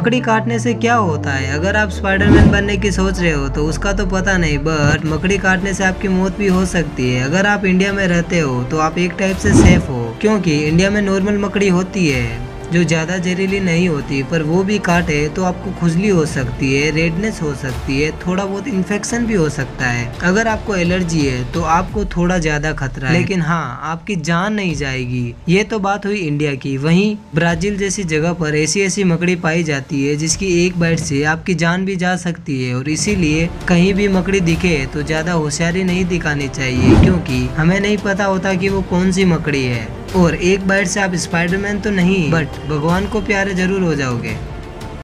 मकड़ी काटने से क्या होता है? अगर आप स्पाइडरमैन बनने की सोच रहे हो तो उसका तो पता नहीं बट मकड़ी काटने से आपकी मौत भी हो सकती है। अगर आप इंडिया में रहते हो तो आप एक टाइप से सेफ़ हो, क्योंकि इंडिया में नॉर्मल मकड़ी होती है। जो ज़्यादा जहरीली नहीं होती, पर वो भी काटे तो आपको खुजली हो सकती है रेडनेस हो सकती है, थोड़ा बहुत इन्फेक्शन भी हो सकता है। अगर आपको एलर्जी है तो आपको थोड़ा ज़्यादा खतरा है। लेकिन हाँ आपकी जान नहीं जाएगी। ये तो बात हुई इंडिया की। वहीं ब्राज़ील जैसी जगह पर ऐसी ऐसी मकड़ी पाई जाती है, जिसकी एक बाइट से आपकी जान भी जा सकती है, और इसीलिए कहीं भी मकड़ी दिखे तो ज़्यादा होशियारी नहीं दिखानी चाहिए, क्योंकि हमें नहीं पता होता कि वो कौन सी मकड़ी है। और एक बाइट से आप स्पाइडरमैन तो नहीं बट भगवान को प्यारे ज़रूर हो जाओगे।